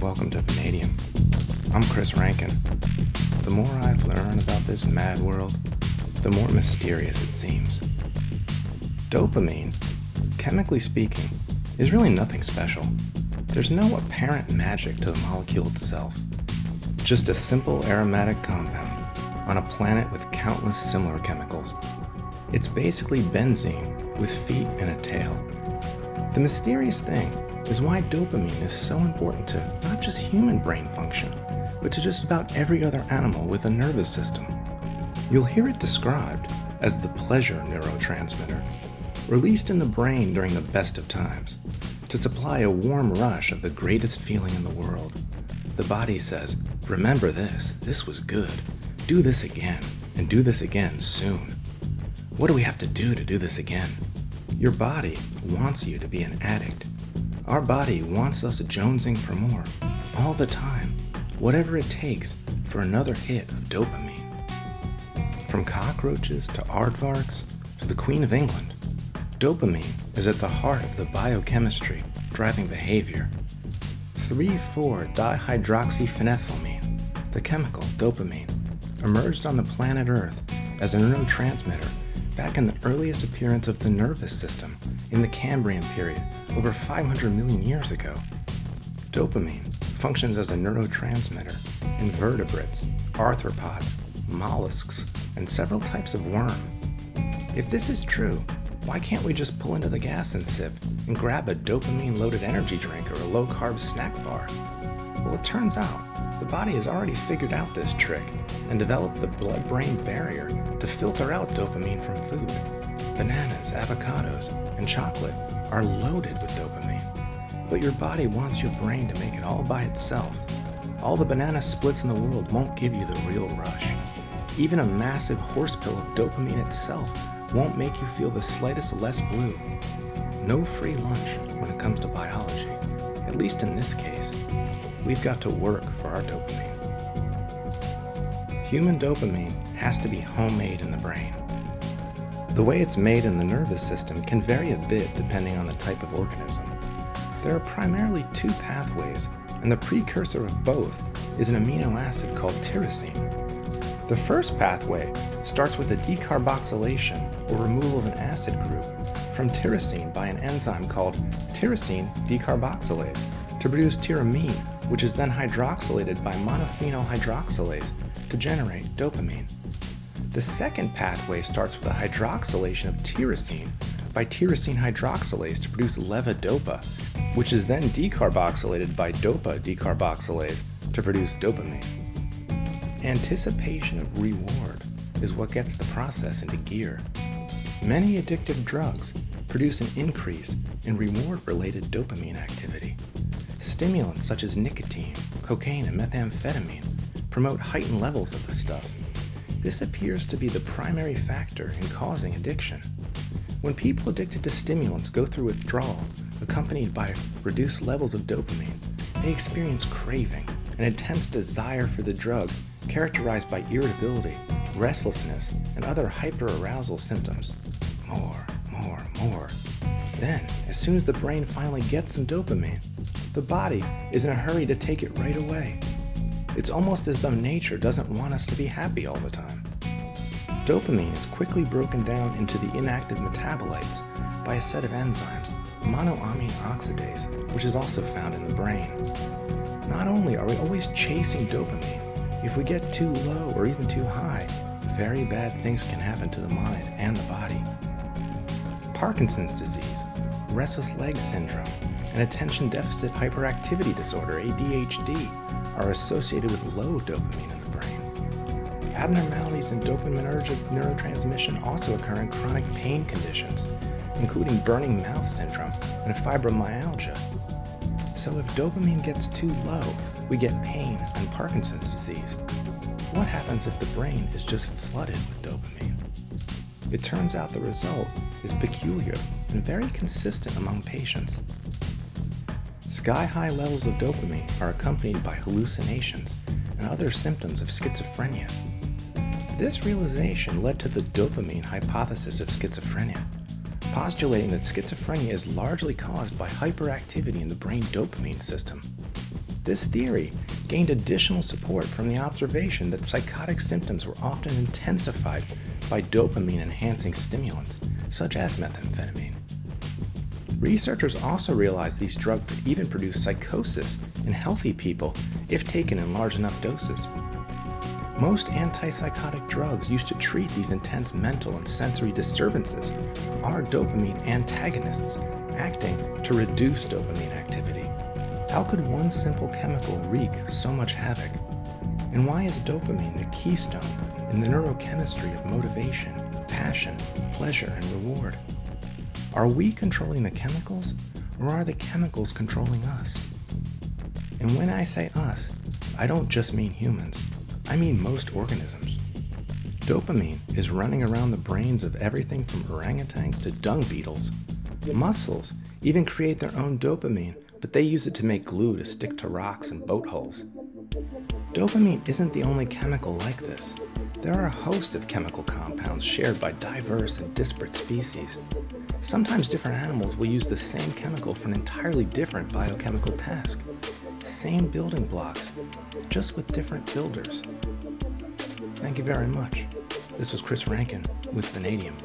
Welcome to Vanadium. I'm Chris Rankin. The more I learn about this mad world, the more mysterious it seems. Dopamine, chemically speaking, is really nothing special. There's no apparent magic to the molecule itself. Just a simple aromatic compound on a planet with countless similar chemicals. It's basically benzene with feet and a tail. The mysterious thing is why dopamine is so important to not just human brain function, but to just about every other animal with a nervous system. You'll hear it described as the pleasure neurotransmitter, released in the brain during the best of times, to supply a warm rush of the greatest feeling in the world. The body says, Remember this, this was good. Do this again, and do this again soon. What do we have to do to do this again? Your body wants you to be an addict. Our body wants us jonesing for more, all the time, whatever it takes for another hit of dopamine. From cockroaches to aardvarks to the Queen of England, dopamine is at the heart of the biochemistry driving behavior. 3,4-dihydroxyphenethylamine, the chemical dopamine, emerged on the planet Earth as a neurotransmitter back in the earliest appearance of the nervous system in the Cambrian period over 500 million years ago. Dopamine functions as a neurotransmitter in vertebrates, arthropods, mollusks, and several types of worm. If this is true, why can't we just pull into the gas and sip and grab a dopamine loaded energy drink or a low carb snack bar? Well, it turns out the body has already figured out this trick and developed the blood brain barrier to filter out dopamine from food. Bananas, avocados, and chocolate are loaded with dopamine. But your body wants your brain to make it all by itself. All the banana splits in the world won't give you the real rush. Even a massive horse pill of dopamine itself won't make you feel the slightest less blue. No free lunch when it comes to biology. At least in this case, we've got to work for our dopamine. Human dopamine has to be homemade in the brain. The way it's made in the nervous system can vary a bit depending on the type of organism. There are primarily two pathways, and the precursor of both is an amino acid called tyrosine. The first pathway starts with a decarboxylation or removal of an acid group from tyrosine by an enzyme called tyrosine decarboxylase to produce tyramine, which is then hydroxylated by monophenyl hydroxylase to generate dopamine. The second pathway starts with the hydroxylation of tyrosine by tyrosine hydroxylase to produce levodopa, which is then decarboxylated by dopa decarboxylase to produce dopamine. Anticipation of reward is what gets the process into gear. Many addictive drugs produce an increase in reward related dopamine activity. Stimulants such as nicotine, cocaine, and methamphetamine promote heightened levels of the stuff. This appears to be the primary factor in causing addiction. When people addicted to stimulants go through withdrawal, accompanied by reduced levels of dopamine, they experience craving, an intense desire for the drug characterized by irritability, restlessness, and other hyperarousal symptoms. More, more, more. Then, as soon as the brain finally gets some dopamine, the body is in a hurry to take it right away. It's almost as though nature doesn't want us to be happy all the time. Dopamine is quickly broken down into the inactive metabolites by a set of enzymes, monoamine oxidase, which is also found in the brain. Not only are we always chasing dopamine, if we get too low or even too high, very bad things can happen to the mind and the body. Parkinson's disease, restless leg syndrome, and attention deficit hyperactivity disorder, ADHD, are associated with low dopamine in the brain. Abnormalities in dopaminergic neurotransmission also occur in chronic pain conditions, including burning mouth syndrome and fibromyalgia. So if dopamine gets too low, we get pain and Parkinson's disease. What happens if the brain is just flooded with dopamine? It turns out the result is peculiar and very consistent among patients. Sky high levels of dopamine are accompanied by hallucinations and other symptoms of schizophrenia. This realization led to the dopamine hypothesis of schizophrenia, postulating that schizophrenia is largely caused by hyperactivity in the brain dopamine system. This theory gained additional support from the observation that psychotic symptoms were often intensified by dopamine enhancing stimulants, such as methamphetamine. Researchers also realized these drugs could even produce psychosis in healthy people if taken in large enough doses. Most antipsychotic drugs used to treat these intense mental and sensory disturbances are dopamine antagonists, acting to reduce dopamine activity. How could one simple chemical wreak so much havoc? And why is dopamine the keystone in the neurochemistry of motivation, passion, pleasure, and reward? Are we controlling the chemicals, or are the chemicals controlling us? And when I say us, I don't just mean humans. I mean most organisms. Dopamine is running around the brains of everything from orangutans to dung beetles. Mussels even create their own dopamine, but they use it to make glue to stick to rocks and boat hulls. Dopamine isn't the only chemical like this. There are a host of chemical compounds shared by diverse and disparate species. Sometimes different animals will use the same chemical for an entirely different biochemical task. Same building blocks, just with different builders. Thank you very much. This was Chris Rankin with Vanadium.